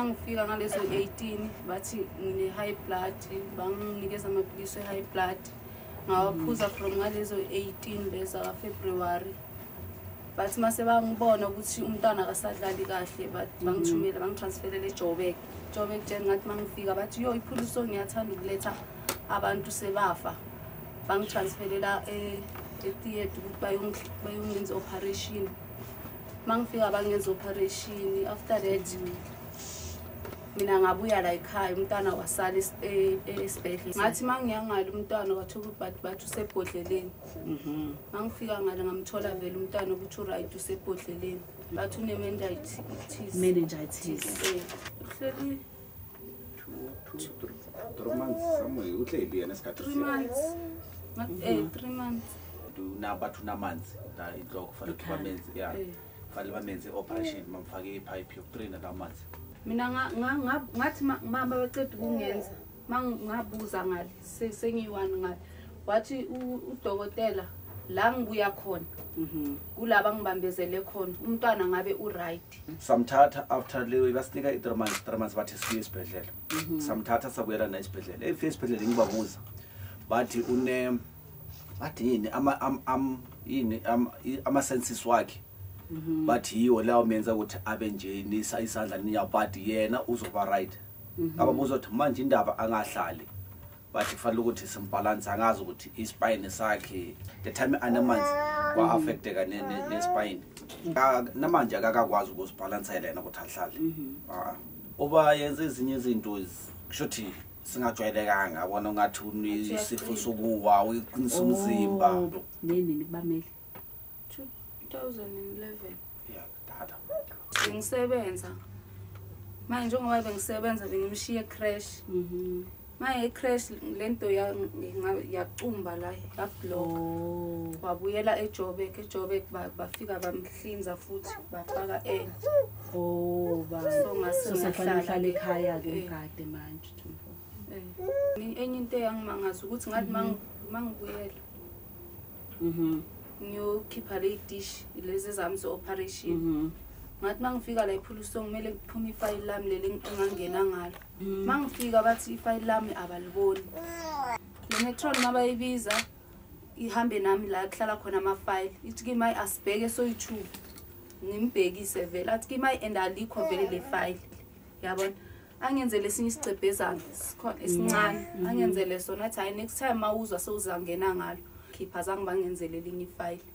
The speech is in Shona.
bangifika ngalezo 18 bathi ngine high blood banginikeza amaphilisi e high blood ngawaphuza from ngalezo 18 leza ka February bathi mase bangibona ukuthi umntwana akasadlali kahle mhm. bangithumela bangitransferela ejobek jobek jen ngathi mangifika bathi yo iphuliso ngiyathanda ukuletha abantu sebafa bangitransferela e, etheatre ukuthi bayongenza operation mangifika bangenza operation after that mhm mina ngabuya la ekhaya umntwana wasala e, esibhedlela ngathi ma ngiyangale umntwana wathola ubati bathi usebhodleleni ma mhm. ngifika ngale ngamthola vele umntwana ukuthi uright usebhodleleni bathi unemendaitis eh. three monthsnabathi eh, mhm. unamanzi intloko fanele bamenze ya eh. fanele bamenze i-operation mamfake iphayiphi yokutraina la manzi mina ngathi mama baceda ukungenza ma ngabuza ngale sengiyi-one ngale wathi udokotela la ngibuya khona mhm. kulaba ngibambezele khona umntwana ngabe uright samthatha after leyo basinika i-three months three months bathi siye esibhedlela mhm. samthatha sabuyela na esibhedlela efike esibhedlela ngibabuza bathi une bathi yini yini ama-sensis wakhe -hmm. but yiwo leyawumenza ukuthi abe nje nisa isandla niya but yena uzoba right mhm. ngaba mm -hmm. buzothi manje indaba angahlali but kufanele ukuthi simbalanse angazi ukuthi ispine sakhe the time anamanzi kwa-affecteka nespine mhm. ah, namanje akakakwazi ukuzibhalansela yena ukuthi ahlale mhm. ah. uba yenza ezinye izinto kusho ukuthi singajwayelekanga abona ungathi unisifo sokuwa uqinisa umzimba oh, nini nikubamele 2011 yakudala bengisebenza manje njengoba bengisebenza bengimshiye crash mm-hmm. manje icrash le nto yacumba la yablock oh. wabuyela ejobek ejobek bafika bamhlinza futhi bafaka enye oh so ngasengihlala ekhaya ke ngade eh. manje eh. enye into eyangimangaza ukuthi ngathi mm-hmm. mangibuyela mhm ngiyokhipha ley dish lezi ezami ze-operation mhm. ngathi uma ngifika la iphula usong kumele ngiphume ifayili lami leli engangena ngalo uma mhm. ngifika bathi ifayili lami abaliboni le metron uma bayibiza ihambe nami la kuhlala khona amafayili ithi kimayi asibheke soyi-tube ngimbhekise vele athi kimayi and alikho vele le fayili yabona angenzele esinye isigcebhezane mhm. esincane angenzele sona athi hhayi next time ma uzwa sewuzangena ngalo ngiyakhipha zange bangenzeleli elinye ifayile